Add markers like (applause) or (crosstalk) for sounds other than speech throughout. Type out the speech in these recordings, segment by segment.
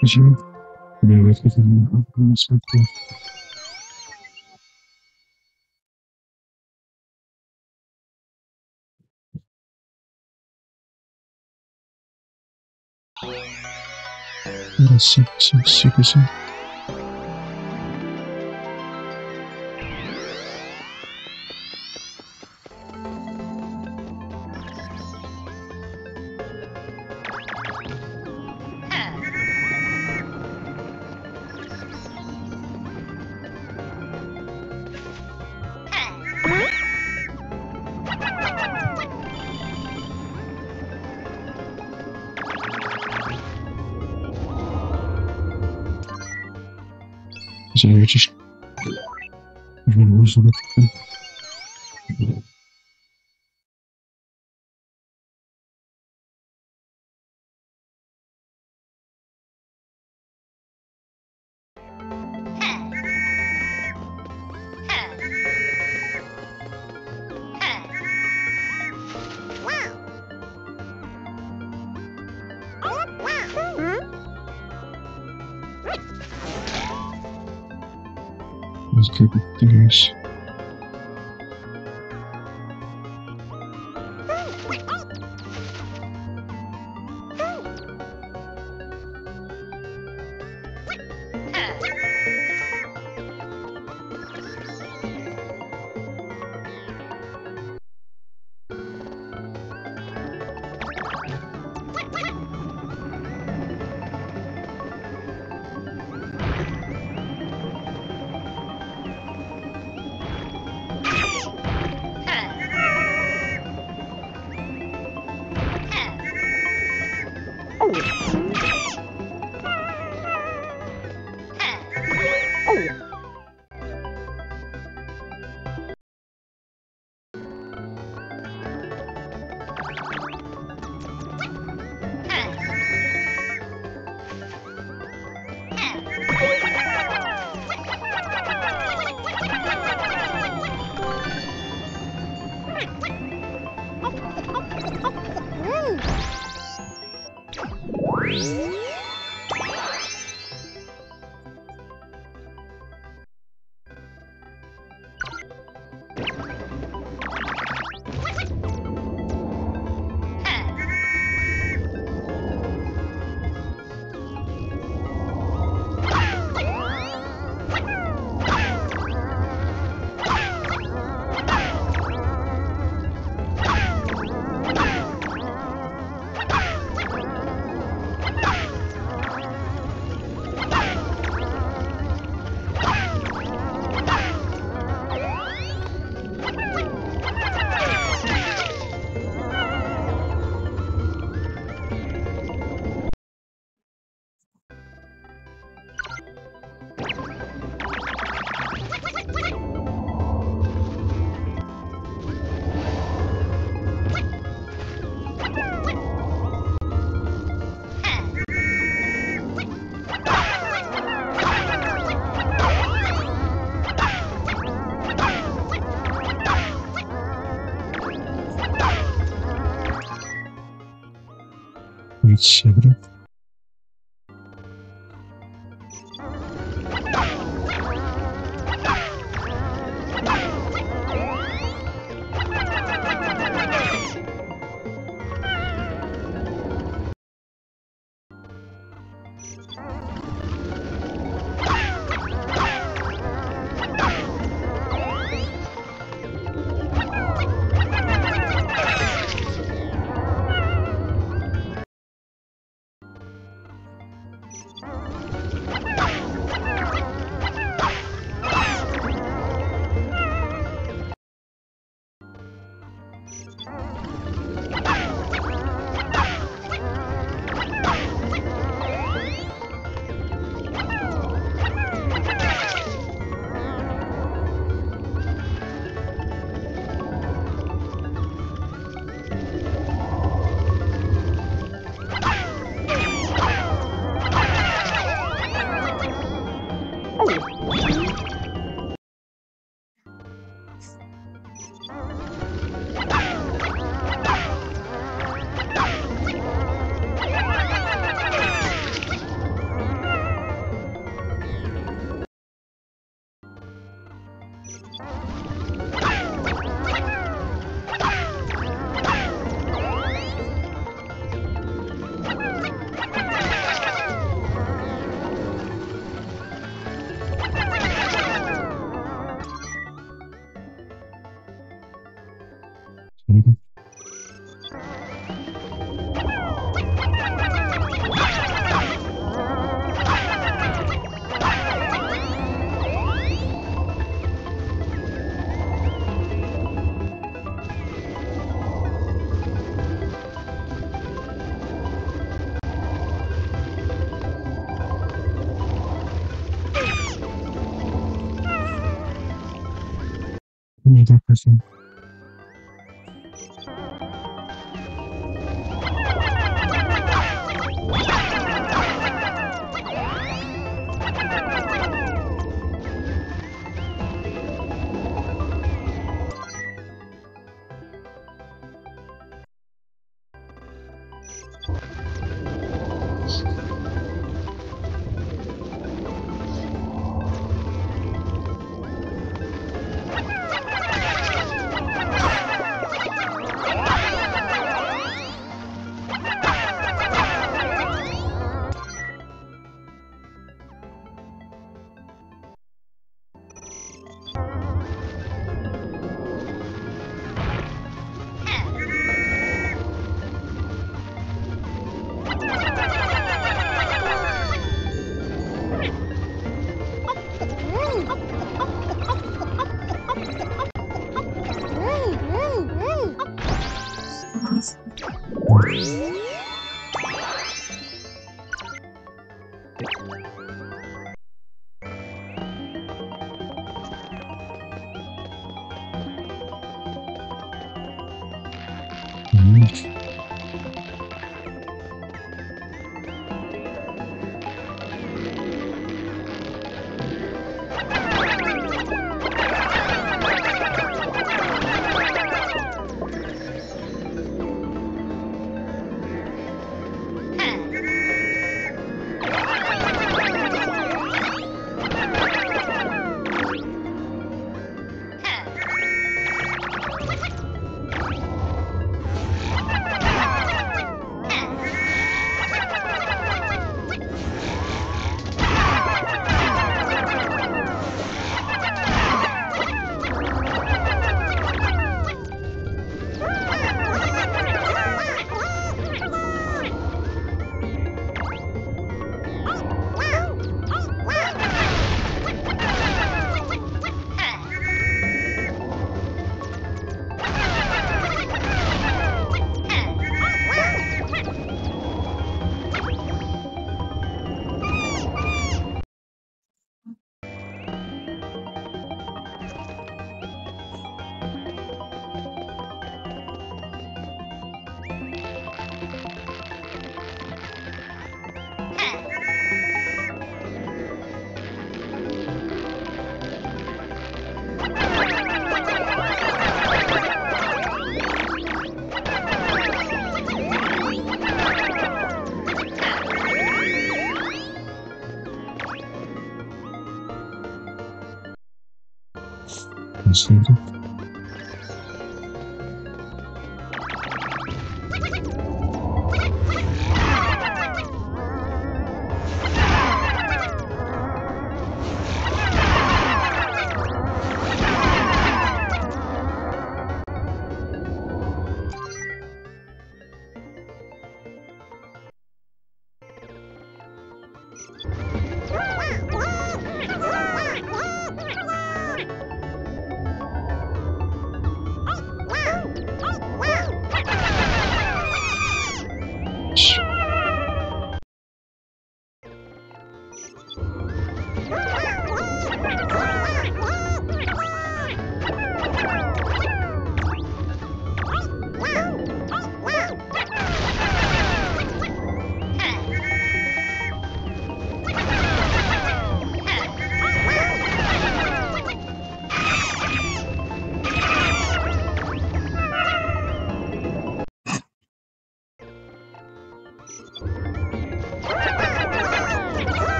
Vision. May with within the happiness of God. Yes, yes, yes, So you're just Let's keep Another person. Mm. (laughs) 你心中。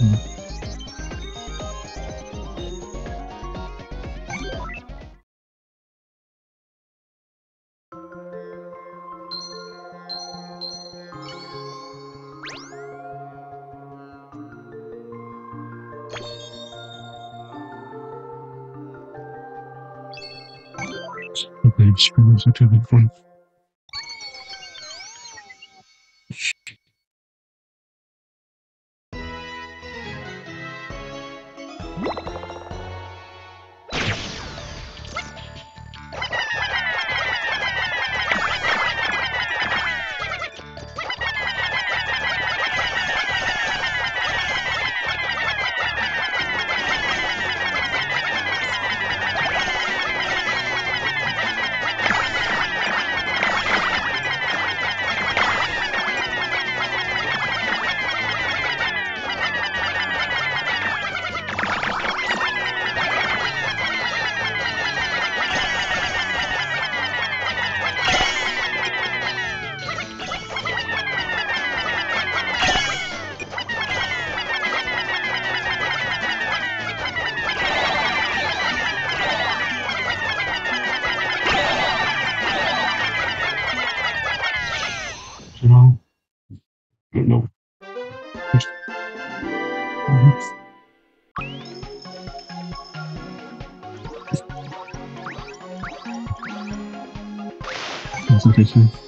Okay, screws are coming from. You know, know. Just- Mhm.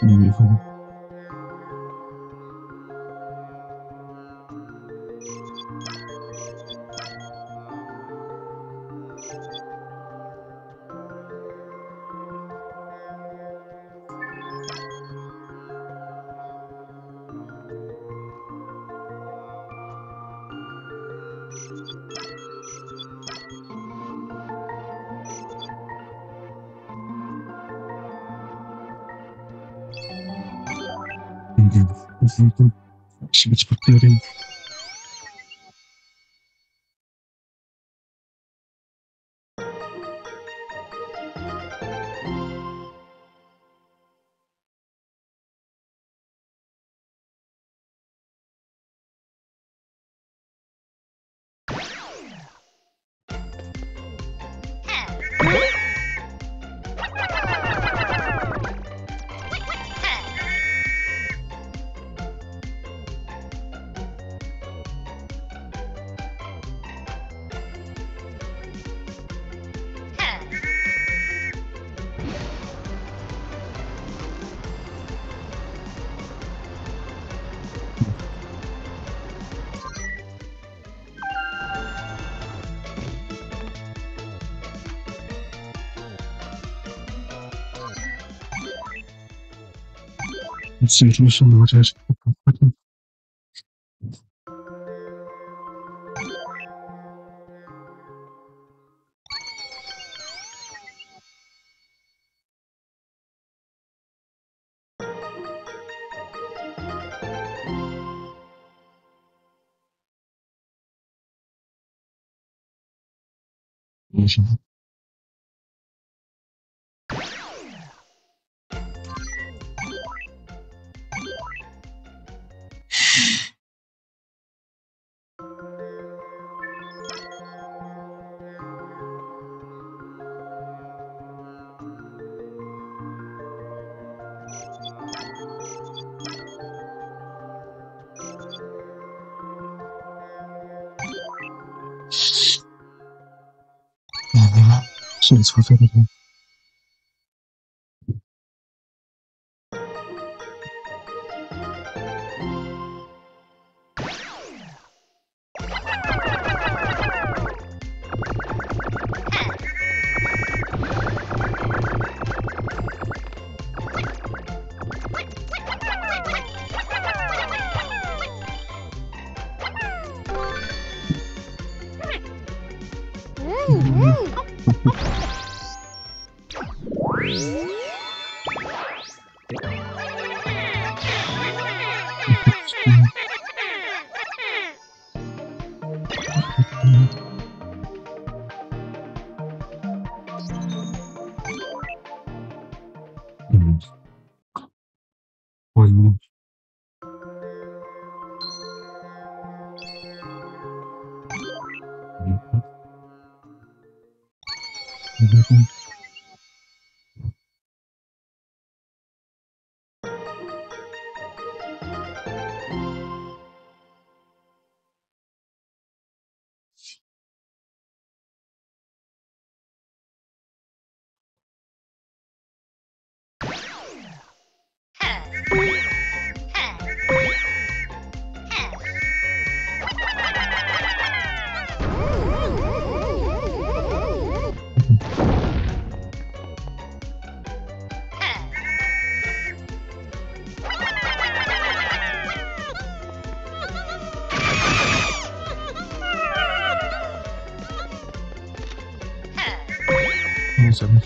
Beautiful. Mhm. Şimdi çıkıp göreyim. Let's see, do some more test. Mhm. Mhm. So, jetzt Mm-hmm.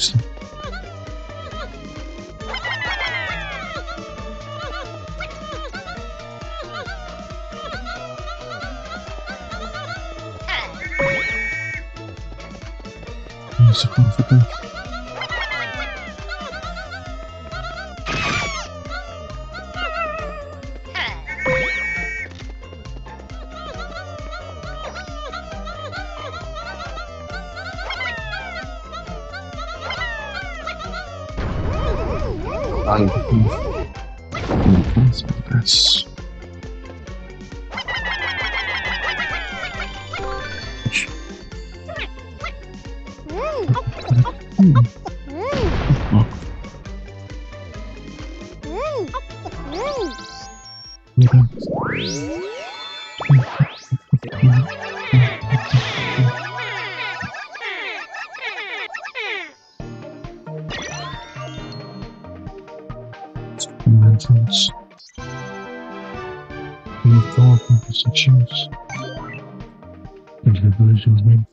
Was am nächsten? Eine Mountains. You thought it was a chance. And the version of me.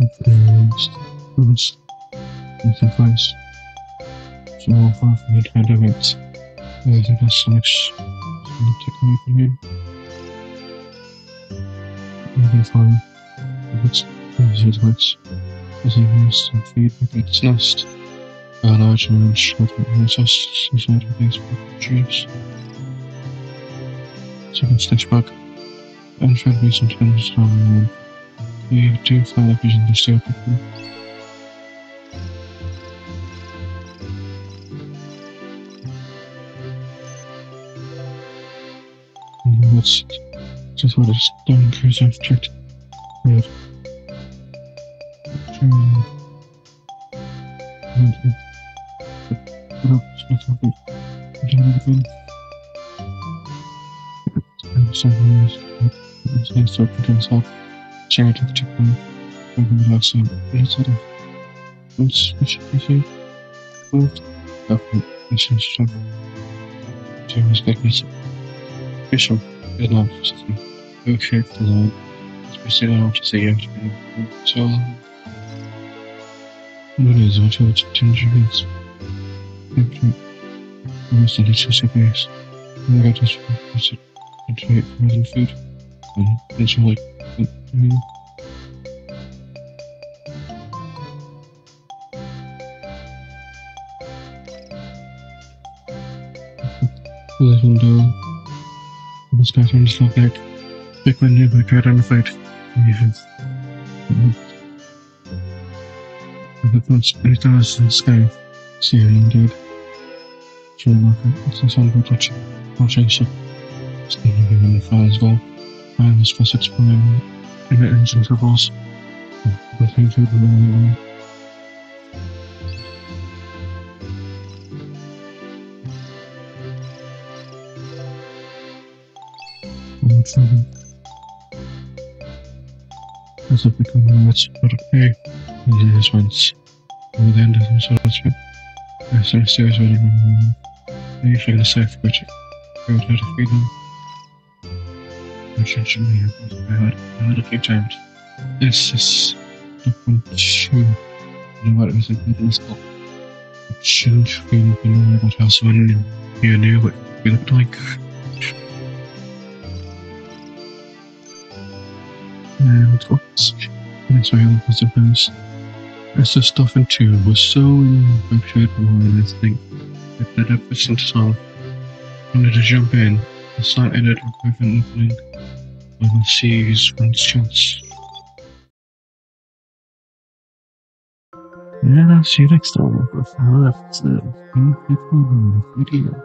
Influenced, influenced, interface. So far from had a selection. Technique again. Okay, fine. What's it what's as a used to feedback its nest. A large amount of necessities inside of Facebook trees. Second stage bug. And try to be some tennis on You do find a vision to stay quickly. What's just what checked. It's not happy. Again, again. someone who's nice to this official enough to negotiate the line, especially now to say yes. So, what is what your changes? Okay. Most of the specifics. I got this to enjoy frozen food it. Mm. Little door. This bathroom is not like window like identified. Yes. The thoughts, does the sky. See you indeed. Margaret. It's a of. Watching ship. Standing in the fire as well. Fire was first exploring in the engine intervals. But things would remain Trouble. As it become a much but okay. Yes, once. Over the end of of trip. I started stairs ready for the Maybe if I can safe but go to the freedom. Which actually I had I had a few times. It's just the one two you know what it was like it was called change feeling you know about how someone you knew what you looked like. And of course, that's why I was suppose. As the stuff in two. Was so infatuated with this thing. That ever since I wanted to jump in, the site ended with an opening. On the seas from chance. And I'll see you next time. With another episode of Video.